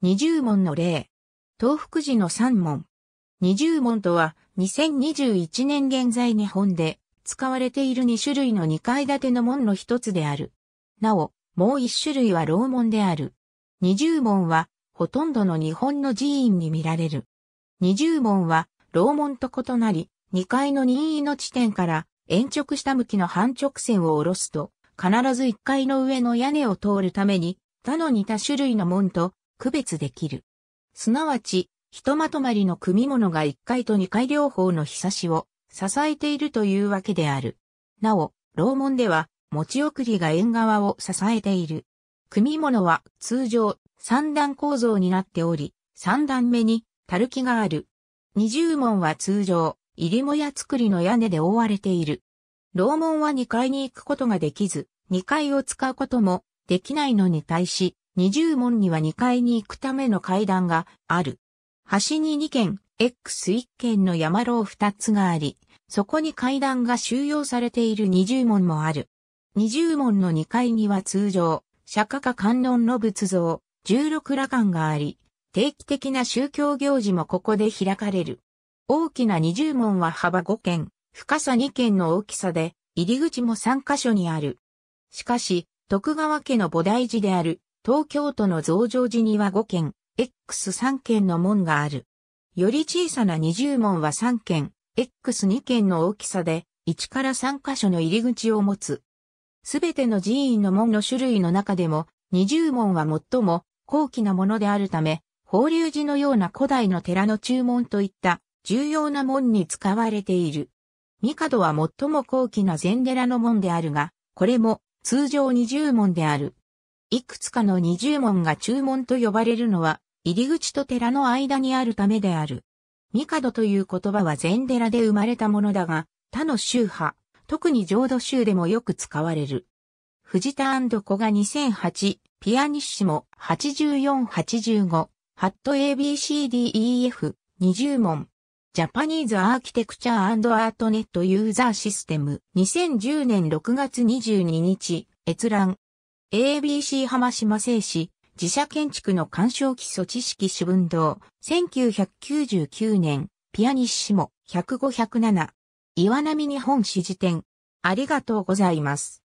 二十門の例。東福寺の三門。二十門とは2021年現在日本で使われている2種類の2階建ての門の一つである。なお、もう一種類は楼門である。二十門はほとんどの日本の寺院に見られる。二十門は楼門と異なり、2階の任意の地点から延直した向きの半直線を下ろすと、必ず1階の上の屋根を通るために、他の似た種類の門と区別できる。すなわち、ひとまとまりの組物が1階と2階両方のひさしを支えているというわけである。なお、楼門では、持ち送りが縁側を支えている。組物は通常三段構造になっており、三段目にたるきがある。二重門は通常、入りもや作りの屋根で覆われている。楼門は2階に行くことができず、2階を使うこともできないのに対し、二重門には2階に行くための階段がある。端に2軒、X1 軒の山楼2つがあり、そこに階段が収容されている二重門もある。二重門の2階には通常、釈迦か観音の仏像、十六羅漢があり、定期的な宗教行事もここで開かれる。大きな二重門は幅5軒、深さ2軒の大きさで、入り口も3カ所にある。しかし、徳川家の菩提寺である、東京都の増上寺には5軒、X3 軒の門がある。より小さな二重門は3軒、X2 軒の大きさで、1から3カ所の入り口を持つ。すべての寺院の門の種類の中でも、二重門は最も高貴なものであるため、法隆寺のような古代の寺の注文といった重要な門に使われている。帝は最も高貴な禅寺の門であるが、これも通常二重門である。いくつかの二重門が注文と呼ばれるのは、入り口と寺の間にあるためである。帝という言葉は禅寺で生まれたものだが、他の宗派、特に浄土宗でもよく使われる。藤田小が2008、ピアニッシモ8485、ハット ABCDEF、20問。ジャパニーズアーキテクチャーアートネットユーザーシステム2010年6月22日閲覧 ABC 浜島製紙自社建築の鑑賞基礎知識主文堂1999年ピアニッシモ105-107岩波日本史辞典ありがとうございます。